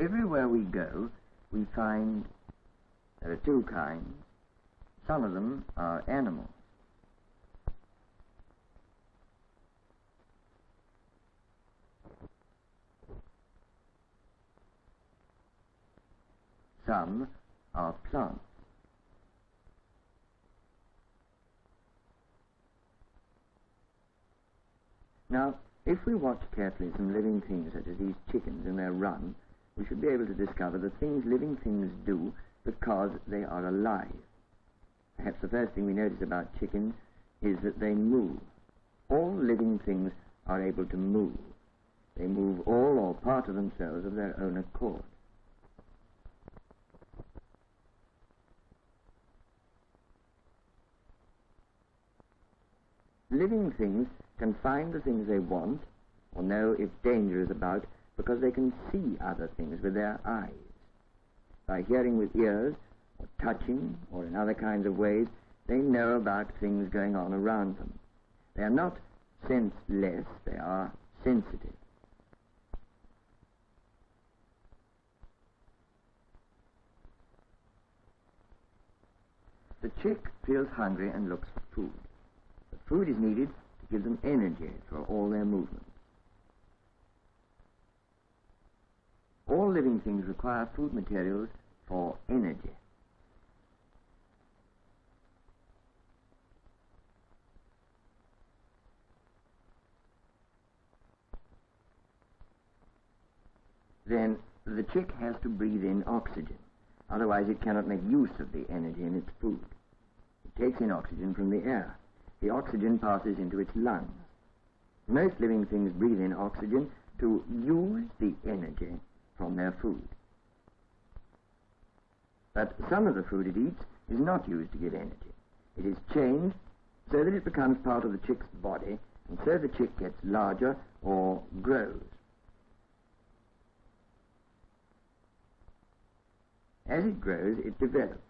everywhere we go, we find there are two kinds. Some of them are animals. Some are plants. Now, if we watch carefully some living things such as these chickens in their run, we should be able to discover the things living things do because they are alive. Perhaps the first thing we notice about chickens is that they move. All living things are able to move. They move all or part of themselves of their own accord. Living things can find the things they want or know if danger is about because they can see other things with their eyes. By hearing with ears, or touching, or in other kinds of ways, they know about things going on around them. They are not senseless, they are sensitive. The chick feels hungry and looks for food. The food is needed to give them energy for all their movements. All living things require food materials for energy. Then the chick has to breathe in oxygen. Otherwise it cannot make use of the energy in its food. It takes in oxygen from the air. The oxygen passes into its lungs. Most living things breathe in oxygen to use the energy from their food. But some of the food it eats is not used to get energy. It is changed so that it becomes part of the chick's body, and so the chick gets larger or grows. As it grows, it develops.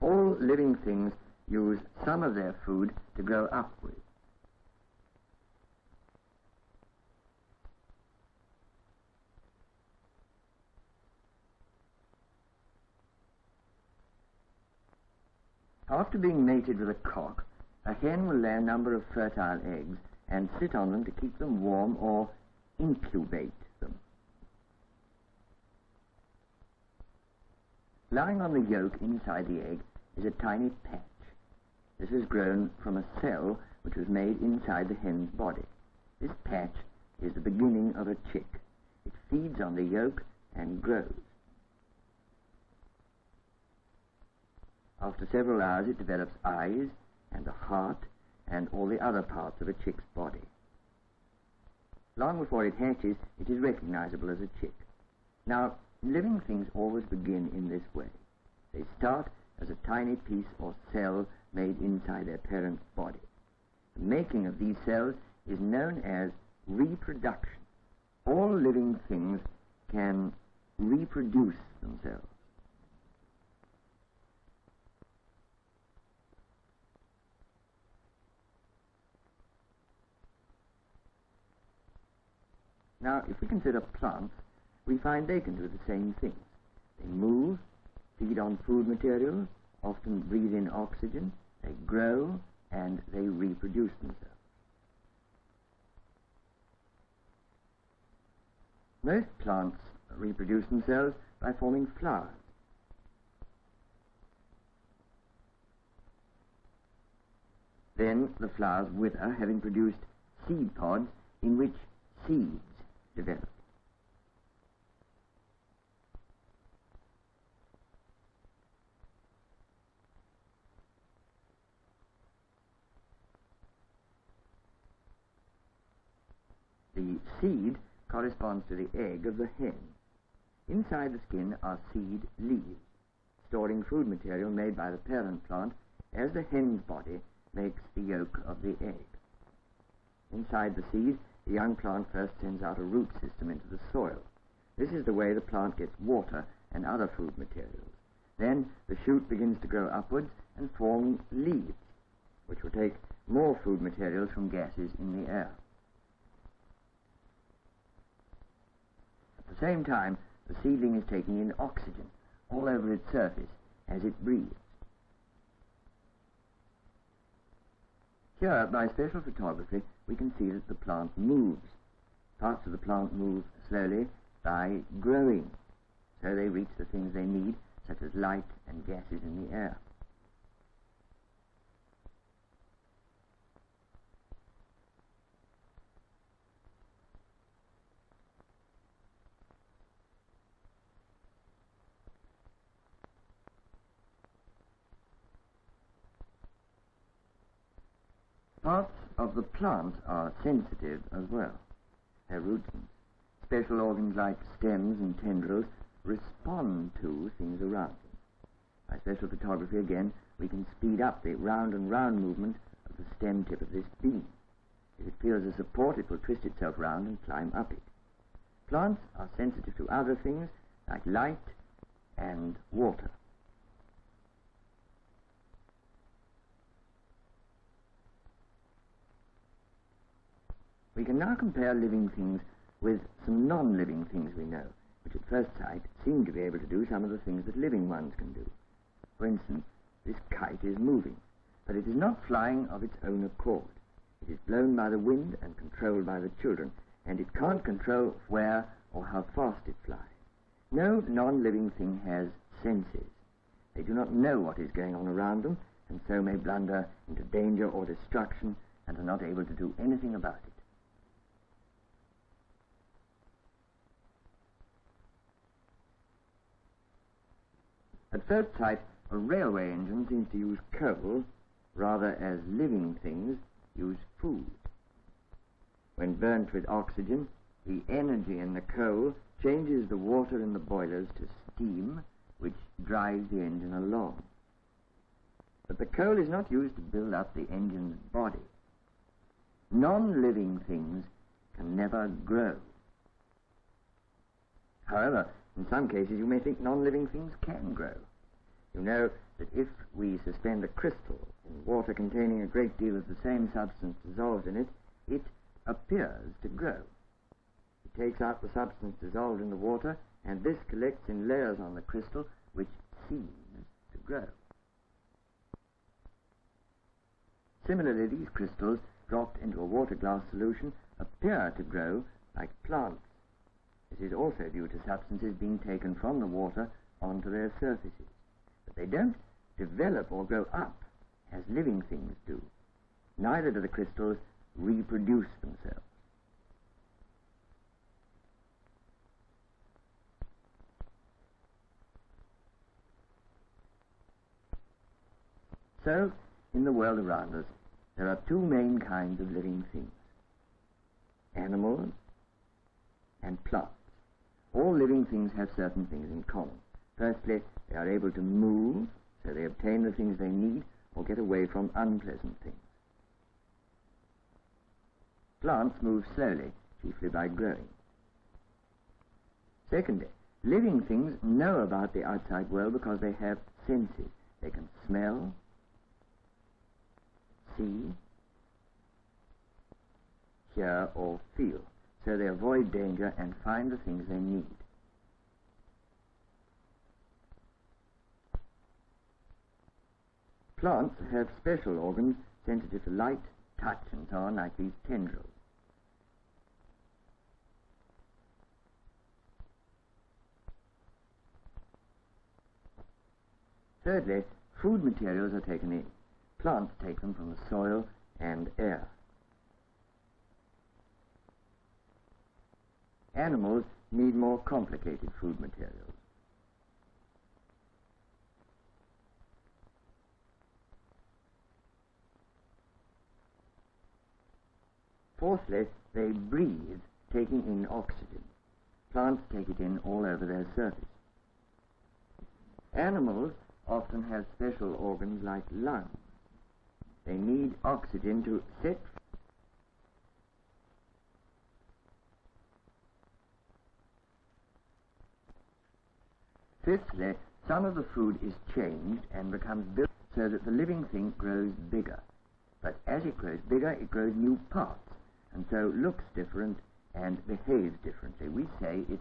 All living things use some of their food to grow up with. After being mated with a cock, a hen will lay a number of fertile eggs and sit on them to keep them warm or incubate them. Lying on the yolk inside the egg is a tiny patch. This has grown from a cell which was made inside the hen's body. This patch is the beginning of a chick. It feeds on the yolk and grows. After several hours, it develops eyes and a heart and all the other parts of a chick's body. Long before it hatches, it is recognizable as a chick. Now, living things always begin in this way. They start as a tiny piece or cell made inside their parent's body. The making of these cells is known as reproduction. All living things can reproduce themselves. Now, if we consider plants, we find they can do the same things. They move, feed on food materials, often breathe in oxygen, they grow, and they reproduce themselves. Most plants reproduce themselves by forming flowers. Then the flowers wither, having produced seed pods in which seeds The seed corresponds to the egg of the hen. Inside the skin are seed leaves, storing food material made by the parent plant as the hen's body makes the yolk of the egg. Inside the seed the young plant first sends out a root system into the soil. This is the way the plant gets water and other food materials. Then the shoot begins to grow upwards and form leaves, which will take more food materials from gases in the air. At the same time, the seedling is taking in oxygen all over its surface as it breathes. Here, by special photography, we can see that the plant moves. Parts of the plant move slowly by growing, so they reach the things they need, such as light and gases in the air. Parts of the plant are sensitive as well. Their roots and special organs like stems and tendrils respond to things around them. By special photography again, we can speed up the round and round movement of the stem tip of this beam. If it feels a support, it will twist itself round and climb up it. Plants are sensitive to other things like light and water. We can now compare living things with some non-living things we know, which at first sight seem to be able to do some of the things that living ones can do. For instance, this kite is moving, but it is not flying of its own accord. It is blown by the wind and controlled by the children, and it can't control where or how fast it flies. No non-living thing has senses. They do not know what is going on around them, and so may blunder into danger or destruction and are not able to do anything about it. At first sight, a railway engine seems to use coal rather as living things use food. When burnt with oxygen, the energy in the coal changes the water in the boilers to steam, which drives the engine along. But the coal is not used to build up the engine's body. Non-living things can never grow. However, in some cases, you may think non-living things can grow. You know that if we suspend a crystal in water containing a great deal of the same substance dissolved in it, it appears to grow. It takes out the substance dissolved in the water, and this collects in layers on the crystal, which seems to grow. Similarly, these crystals, dropped into a water glass solution, appear to grow like plants. This is also due to substances being taken from the water onto their surfaces. They don't develop or grow up as living things do. Neither do the crystals reproduce themselves. So, in the world around us, there are two main kinds of living things animals and plants. All living things have certain things in common. Firstly, they are able to move, so they obtain the things they need or get away from unpleasant things. Plants move slowly, chiefly by growing. Secondly, living things know about the outside world because they have senses. They can smell, see, hear, or feel so they avoid danger and find the things they need. Plants have special organs sensitive to light, touch, and so on, like these tendrils. Thirdly, food materials are taken in. Plants take them from the soil and air. Animals need more complicated food materials. Fourthly, they breathe, taking in oxygen. Plants take it in all over their surface. Animals often have special organs like lungs. They need oxygen to set Fifthly, some of the food is changed and becomes built so that the living thing grows bigger. But as it grows bigger, it grows new parts, and so looks different and behaves differently. We say it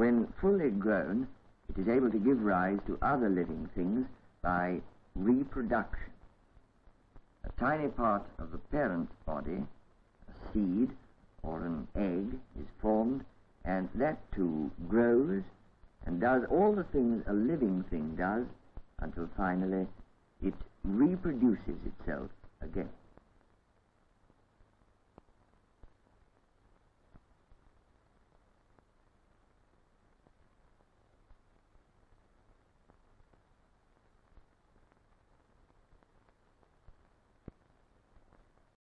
When fully grown, it is able to give rise to other living things by reproduction. A tiny part of the parent body, a seed or an egg, is formed, and that too grows and does all the things a living thing does until finally it reproduces itself again.